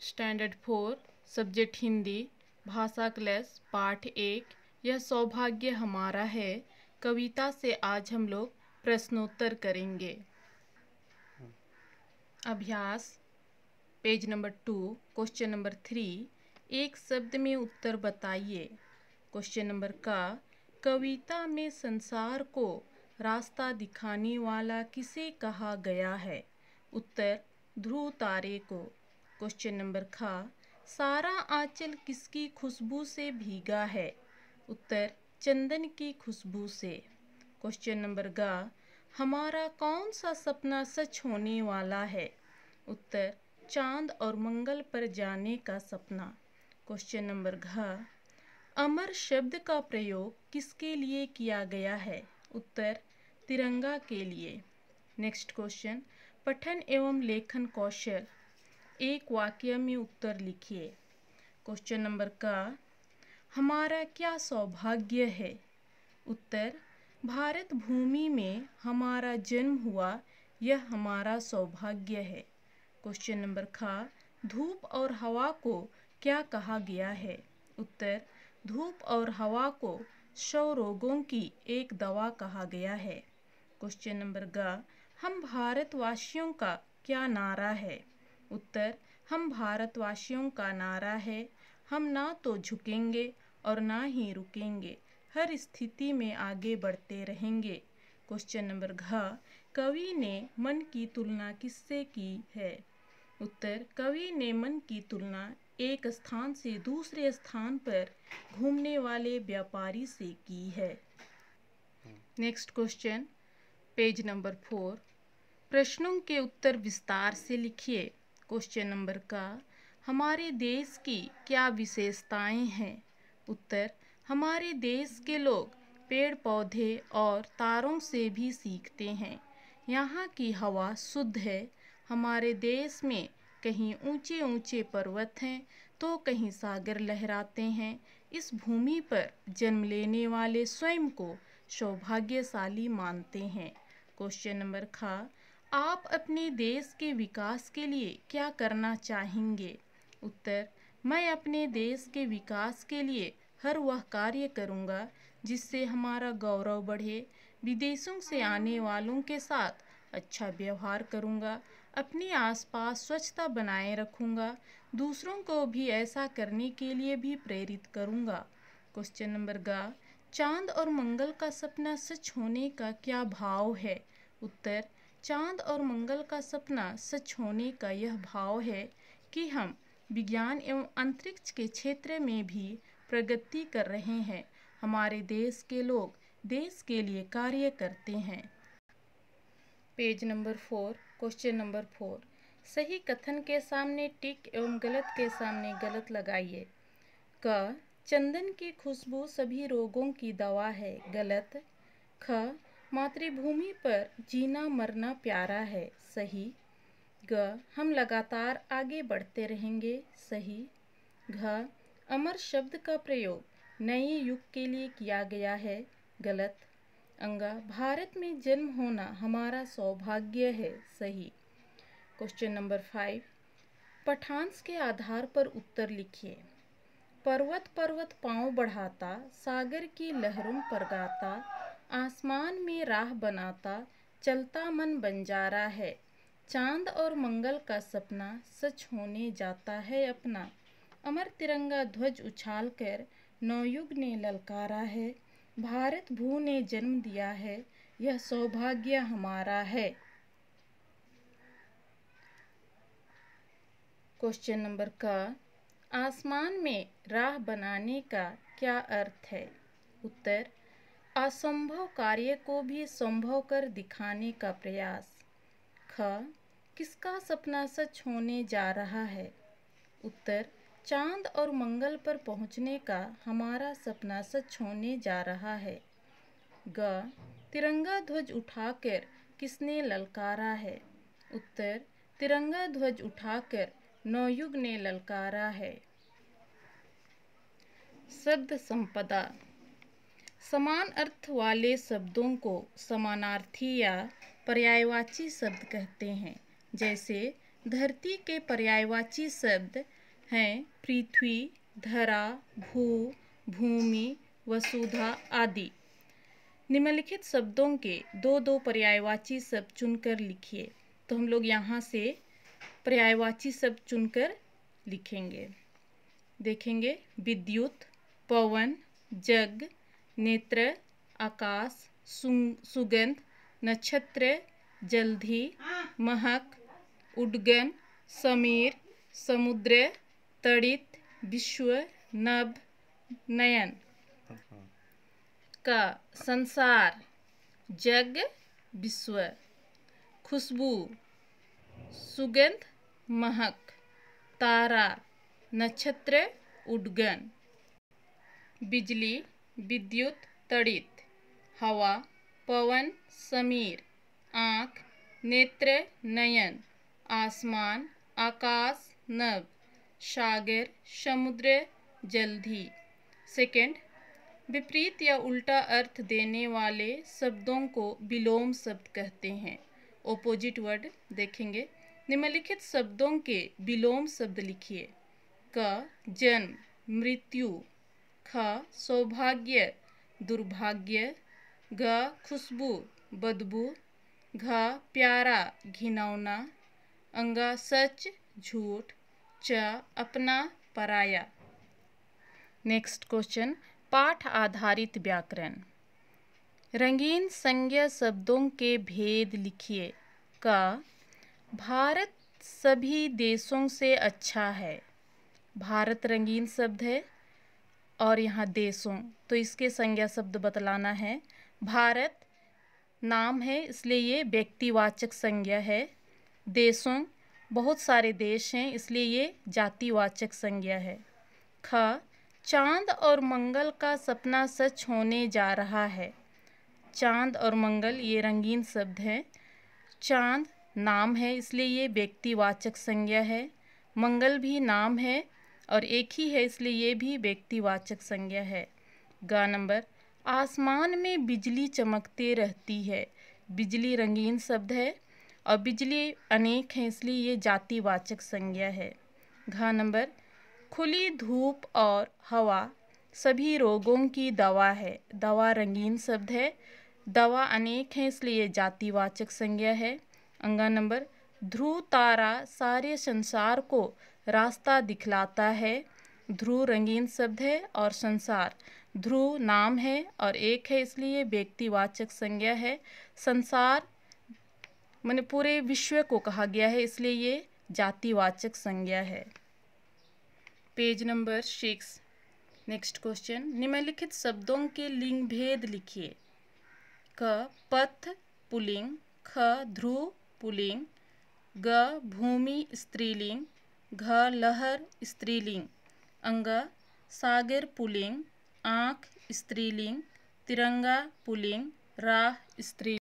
Standard four, subject Hindi, भाषा class, पाठ एक, यह सौभाग्य हमारा है। कविता से आज हम लोग प्रश्नोत्तर करेंगे। अभ्यास, page number two, question number three, एक शब्द में उत्तर बताइए। क्वेश्चन नंबर का, कविता में संसार को रास्ता दिखाने वाला किसे कहा गया है? उत्तर, ध्रुव तारे को। क्वेश्चन नंबर खा सारा आंचल किसकी खुशबू से भीगा है? उत्तर, चंदन की खुशबू से। क्वेश्चन नंबर गा, हमारा कौन सा सपना सच होने वाला है? उत्तर, चाँद और मंगल पर जाने का सपना। क्वेश्चन नंबर घ, अमर शब्द का प्रयोग किसके लिए किया गया है? उत्तर, तिरंगा के लिए। नेक्स्ट क्वेश्चन पठन एवं लेखन कौशल। एक वाक्य में उत्तर लिखिए। क्वेश्चन नंबर का, हमारा क्या सौभाग्य है? उत्तर, भारत भूमि में हमारा जन्म हुआ, यह हमारा सौभाग्य है। क्वेश्चन नंबर खा धूप और हवा को क्या कहा गया है? उत्तर, धूप और हवा को शव रोगों की एक दवा कहा गया है। क्वेश्चन नंबर ग, हम भारतवासियों का क्या नारा है? उत्तर, हम भारतवासियों का नारा है। हम ना तो झुकेंगे और ना ही रुकेंगे। हर स्थिति में आगे बढ़ते रहेंगे। क्वेश्चन नंबर घ, कवि ने मन की तुलना किससे की है? उत्तर, कवि ने मन की तुलना एक स्थान से दूसरे स्थान पर घूमने वाले व्यापारी से की है। Next question page number four प्रश्नों के उत्तर विस्तार से लिखिए। क्वेश्चन नंबर का, हमारे देश की क्या विशेषताएँ हैं? उत्तर, हमारे देश के लोग पेड़ पौधे और तारों से भी सीखते हैं। यहाँ की हवा शुद्ध है, हमारे देश में कहीं ऊँचे ऊँचे पर्वत हैं तो कहीं सागर लहराते हैं। इस भूमि पर जन्म लेने वाले स्वयं को सौभाग्यशाली मानते हैं। क्वेश्चन नंबर खा आप अपने देश के विकास के लिए क्या करना चाहेंगे? उत्तर, मैं अपने देश के विकास के लिए हर वह कार्य करूँगा जिससे हमारा गौरव बढ़े, विदेशों से आने वालों के साथ अच्छा व्यवहार करूँगा, अपने आसपास स्वच्छता बनाए रखूँगा, दूसरों को भी ऐसा करने के लिए भी प्रेरित करूँगा। क्वेश्चन नंबर गा, चाँद और मंगल का सपना सच होने का क्या भाव है? उत्तर चाँद और मंगल का सपना सच होने का यह भाव है कि हम विज्ञान एवं अंतरिक्ष के क्षेत्र में भी प्रगति कर रहे हैं। हमारे देश के लोग देश के लिए कार्य करते हैं। Page number four, question number four. सही कथन के सामने टिक एवं गलत के सामने गलत लगाइए। क, चंदन की खुशबू सभी रोगों की दवा है। गलत, ख मातृभूमि पर जीना मरना प्यारा है, सही। ग, हम लगातार आगे बढ़ते रहेंगे, सही। घ, अमर शब्द का प्रयोग नए युग के लिए किया गया है, गलत। अंगा, भारत में जन्म होना हमारा सौभाग्य है, सही। क्वेश्चन नंबर फाइव पठांस के आधार पर उत्तर लिखिए। पर्वत पर्वत पाँव बढ़ाता, सागर की लहरों पर गाता आसमान में राह बनाता चलता मन बंजारा है। चाँद और मंगल का सपना सच होने जाता है अपना। अमर तिरंगा ध्वज उछाल कर नवयुग ने ललकारा है। भारत भू ने जन्म दिया है, यह सौभाग्य हमारा है। क्वेश्चन नंबर का, आसमान में राह बनाने का क्या अर्थ है? उत्तर असंभव कार्य को भी संभव कर दिखाने का प्रयास। ख, किसका सपना सच होने जा रहा है? उत्तर, चाँद और मंगल पर पहुँचने का हमारा सपना सच होने जा रहा है। ग, तिरंगा ध्वज उठाकर किसने ललकारा है? उत्तर, तिरंगा ध्वज उठाकर नवयुग ने ललकारा है। शब्द संपदा समान अर्थ वाले शब्दों को समानार्थी या पर्यायवाची शब्द कहते हैं। जैसे, धरती के पर्यायवाची शब्द हैं पृथ्वी, धरा, भू, भूमि, वसुधा आदि। निम्नलिखित शब्दों के दो दो पर्यायवाची शब्द चुनकर लिखिए। तो हम लोग यहाँ से पर्यायवाची शब्द चुनकर लिखेंगे। देखेंगे, विद्युत, पवन, जग नेत्र, आकाश सुगंध, नक्षत्र, जल्दी, महक उड्गन समीर, समुद्र, तड़ित, विश्व, नभ, नयन। का संसार, जग, विश्व। खुशबू, सुगंध, महक। तारा, नक्षत्र उड्गन बिजली विद्युत तड़ित, हवा, पवन, समीर, आँख, नेत्र, नयन, आसमान, आकाश, नभ, सागर, समुद्र, जल्दी। सेकंड, विपरीत या उल्टा अर्थ देने वाले शब्दों को विलोम शब्द कहते हैं। ओपोजिट वर्ड देखेंगे। निम्नलिखित शब्दों के विलोम शब्द लिखिए। क, जन्म, मृत्यु। ख सौभाग्य, दुर्भाग्य, ग खुशबू, बदबू, घ प्यारा, घिनौना, अंगा सच, झूठ, च अपना पराया। नेक्स्ट क्वेश्चन पाठ आधारित व्याकरण। रंगीन संज्ञा शब्दों के भेद लिखिए। का, भारत सभी देशों से अच्छा है। भारत रंगीन शब्द है। और यहाँ देशों। तो इसके संज्ञा शब्द बतलाना है। भारत नाम है, इसलिए ये व्यक्तिवाचक संज्ञा है। देशों, बहुत सारे देश हैं, इसलिए ये जातिवाचक संज्ञा है। ख, चाँद और मंगल का सपना सच होने जा रहा है। चाँद और मंगल, ये रंगीन शब्द हैं। चाँद नाम है, इसलिए ये व्यक्तिवाचक संज्ञा है। मंगल भी नाम है और एक ही है, इसलिए ये भी व्यक्तिवाचक संज्ञा है। गा नंबर, आसमान में बिजली चमकते रहती है। बिजली रंगीन शब्द है और बिजली अनेक हैं, इसलिए ये जातिवाचक संज्ञा है। घा नंबर, खुली धूप और हवा, सभी रोगों की दवा है। दवा रंगीन शब्द है, दवा अनेक है, इसलिए जातिवाचक संज्ञा है। अंगा नंबर, ध्रुव तारा सारे संसार को रास्ता दिखलाता है। ध्रुव रंगीन शब्द है और संसार। ध्रुव नाम है और एक है, इसलिए व्यक्तिवाचक संज्ञा है। संसार मैंने पूरे विश्व को कहा गया है, इसलिए ये जातिवाचक संज्ञा है। Page number six. Next question. निम्नलिखित शब्दों के लिंग भेद लिखिए। क, पथ, पुलिंग। ख, ध्रुव, पुलिंग। ग, भूमि, स्त्रीलिंग। घ लहर स्त्रीलिंग अंग सागर पुलिंग आँख स्त्रीलिंग तिरंगा पुलिंग राह स्त्री